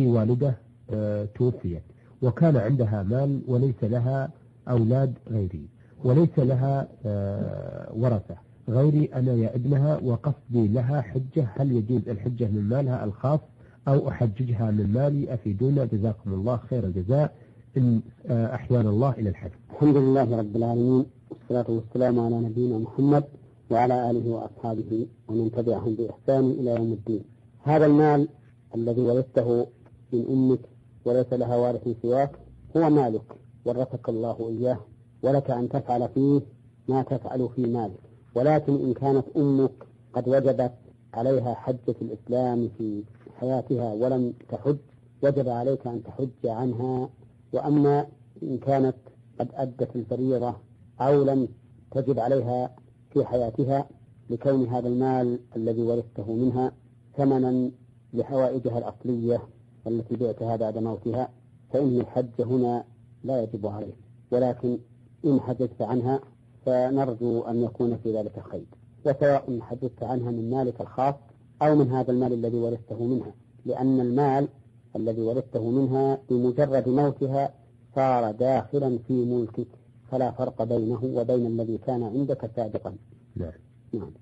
في والدة آه، توفيت. وكان عندها مال وليس لها أولاد غيري وليس لها آه، ورثة. غيري أنا يا ابنها وقصدي لها حجة. هل يجوز الحجة من مالها الخاص أو أحججها من مالي؟ أفيدونا. جزاكم الله خير الجزاء. إن آه، أحيانا الله إلى الحج. الحمد لله رب العالمين والصلاة والسلام على نبينا محمد وعلى آله وأصحابه ومن تبعهم بإحسان إلى يوم الدين. هذا المال الذي ورثته من أمك وليس لها وارث سواك هو مالك. ورثك الله إياه ولك أن تفعل فيه ما تفعل في مالك. ولكن إن كانت أمك قد وجبت عليها حجة الإسلام في حياتها ولم تحج وجب عليك أن تحج عنها. وأما إن كانت قد أدت الفريضة أو لم تجب عليها في حياتها لكون هذا المال الذي ورثته منها ثمنا لحوائجها الأصلية التي بعتها بعد موتها فإن الحج هنا لا يجب عليه ولكن إن حججت عنها فنرجو أن يكون في ذلك خير. وسواء حججت عنها من مالك الخاص أو من هذا المال الذي ورثته منها. لأن المال الذي ورثته منها بمجرد موتها صار داخلا في ملكك. فلا فرق بينه وبين الذي كان عندك سابقا. نعم. نعم.